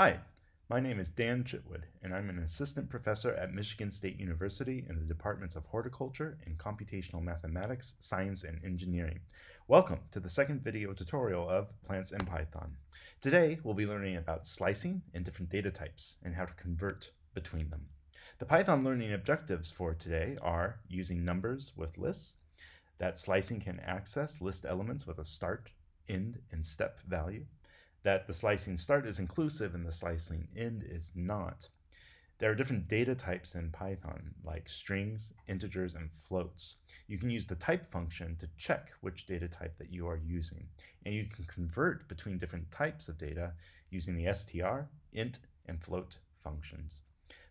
Hi, my name is Dan Chitwood, and I'm an assistant professor at Michigan State University in the departments of horticulture and computational mathematics, science, and engineering. Welcome to the second video tutorial of Plants and Python. Today, we'll be learning about slicing and different data types and how to convert between them. The Python learning objectives for today are using numbers with lists, that slicing can access list elements with a start, end, and step value, that the slicing start is inclusive and the slicing end is not. There are different data types in Python, like strings, integers, and floats. You can use the type function to check which data type that you are using. And you can convert between different types of data using the str, int, and float functions.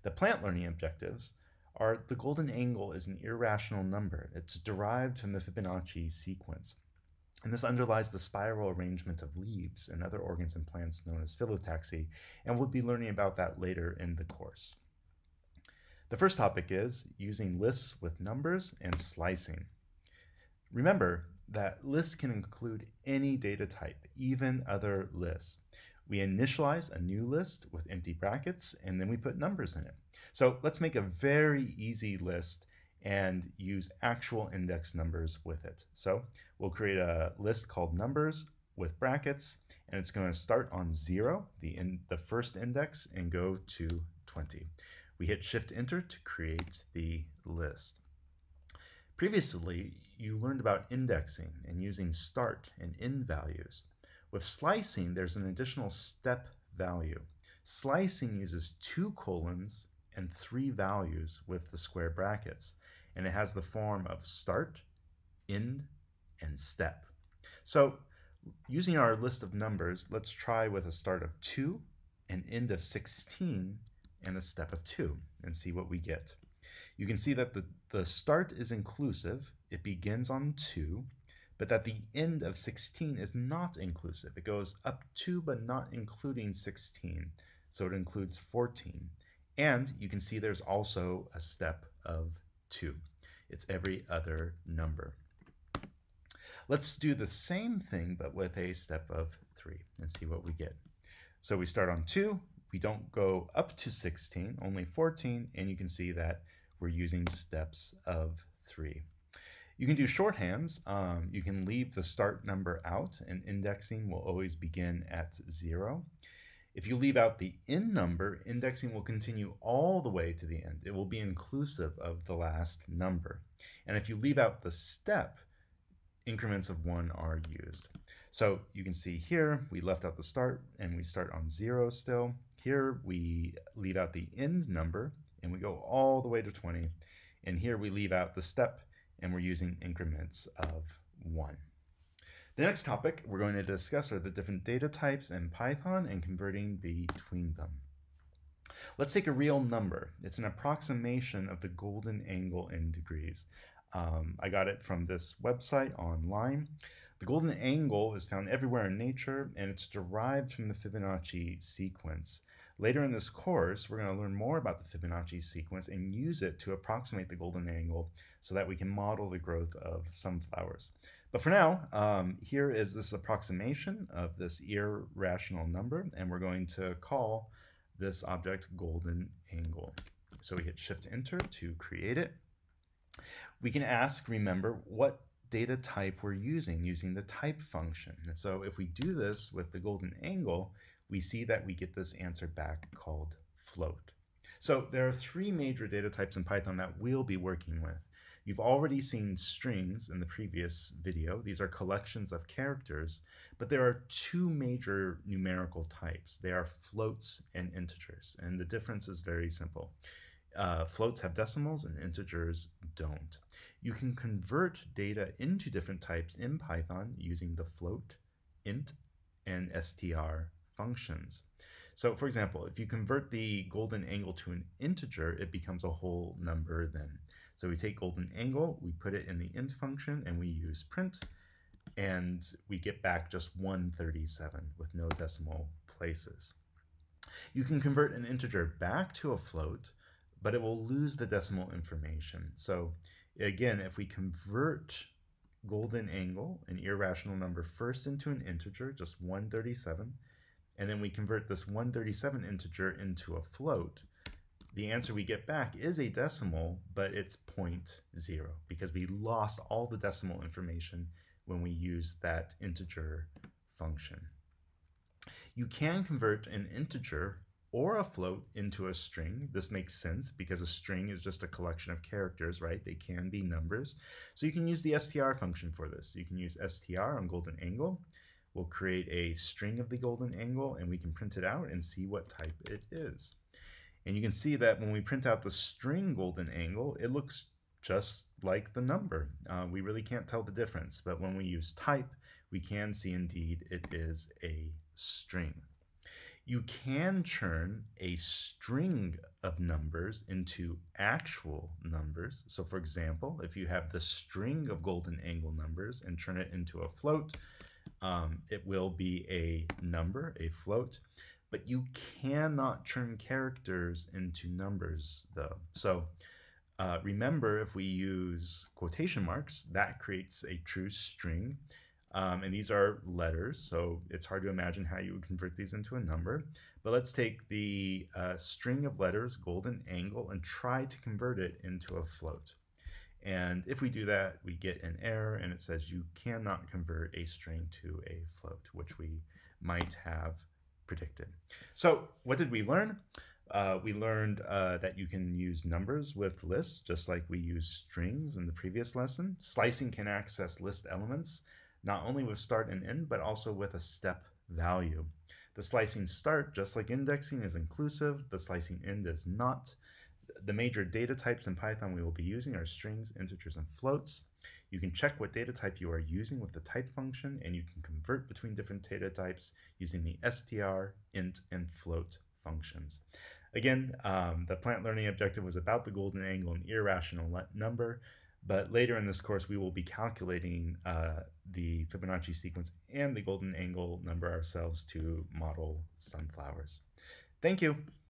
The plant learning objectives are the golden angle is an irrational number. It's derived from the Fibonacci sequence. And this underlies the spiral arrangement of leaves and other organs in plants known as phyllotaxy, and we'll be learning about that later in the course. The first topic is using lists with numbers and slicing. Remember that lists can include any data type, even other lists. We initialize a new list with empty brackets, and then we put numbers in it. So let's make a very easy list and use actual index numbers with it. So we'll create a list called numbers with brackets, and it's going to start on zero, the, in, the first index, and go to 20. We hit Shift Enter to create the list. Previously, you learned about indexing and using start and end values. With slicing, there's an additional step value. Slicing uses two colons and three values with the square brackets, and it has the form of start, end, and step. So using our list of numbers, let's try with a start of 2, an end of 16, and a step of 2, and see what we get. You can see that the, the start is inclusive, it begins on 2, but that the end of 16 is not inclusive. It goes up to but not including 16, so it includes 14. And you can see there's also a step of 2. It's every other number. Let's do the same thing but with a step of 3 and see what we get. So we start on 2, we don't go up to 16, only 14, and you can see that we're using steps of 3. You can do shorthands. Um, you can leave the start number out, and indexing will always begin at 0. If you leave out the end number, indexing will continue all the way to the end. It will be inclusive of the last number. And if you leave out the step, increments of 1 are used. So you can see here, we left out the start and we start on 0 still. Here we leave out the end number and we go all the way to 20. And here we leave out the step and we're using increments of 1. The next topic we're going to discuss are the different data types in Python and converting between them. Let's take a real number. It's an approximation of the golden angle in degrees. Um, I got it from this website online. The golden angle is found everywhere in nature and it's derived from the Fibonacci sequence. Later in this course, we're going to learn more about the Fibonacci sequence and use it to approximate the golden angle so that we can model the growth of sunflowers. But for now, um, here is this approximation of this irrational number, and we're going to call this object golden angle. So we hit Shift Enter to create it. We can ask, remember, what data type we're using, using the type function. And so if we do this with the golden angle, we see that we get this answer back called float. So there are three major data types in Python that we'll be working with. You've already seen strings in the previous video. These are collections of characters, but there are two major numerical types. They are floats and integers, and the difference is very simple. Uh, floats have decimals and integers don't. You can convert data into different types in Python using the float, int, and str functions. So for example, if you convert the golden angle to an integer, it becomes a whole number then. So we take golden angle, we put it in the int function, and we use print, and we get back just 137 with no decimal places. You can convert an integer back to a float, but it will lose the decimal information. So again, if we convert golden angle, an irrational number, first into an integer, just 137, and then we convert this 137 integer into a float, the answer we get back is a decimal, but it's 0.0 because we lost all the decimal information when we use that integer function. You can convert an integer or a float into a string. This makes sense because a string is just a collection of characters, right? They can be numbers. So you can use the str function for this. You can use str on golden angle. We'll create a string of the golden angle and we can print it out and see what type it is. And you can see that when we print out the string golden angle, it looks just like the number. Uh, we really can't tell the difference, but when we use type, we can see indeed it is a string. You can churn a string of numbers into actual numbers. So for example, if you have the string of golden angle numbers and turn it into a float, um, it will be a number, a float but you cannot turn characters into numbers though. So uh, remember, if we use quotation marks, that creates a true string. Um, and these are letters, so it's hard to imagine how you would convert these into a number. But let's take the uh, string of letters, golden angle, and try to convert it into a float. And if we do that, we get an error, and it says you cannot convert a string to a float, which we might have predicted. So what did we learn? Uh, we learned uh, that you can use numbers with lists, just like we used strings in the previous lesson. Slicing can access list elements, not only with start and end, but also with a step value. The slicing start, just like indexing, is inclusive. The slicing end is not. The major data types in Python we will be using are strings, integers, and floats. You can check what data type you are using with the type function, and you can convert between different data types using the str, int, and float functions. Again, um, the plant learning objective was about the golden angle and irrational number, but later in this course we will be calculating uh, the Fibonacci sequence and the golden angle number ourselves to model sunflowers. Thank you.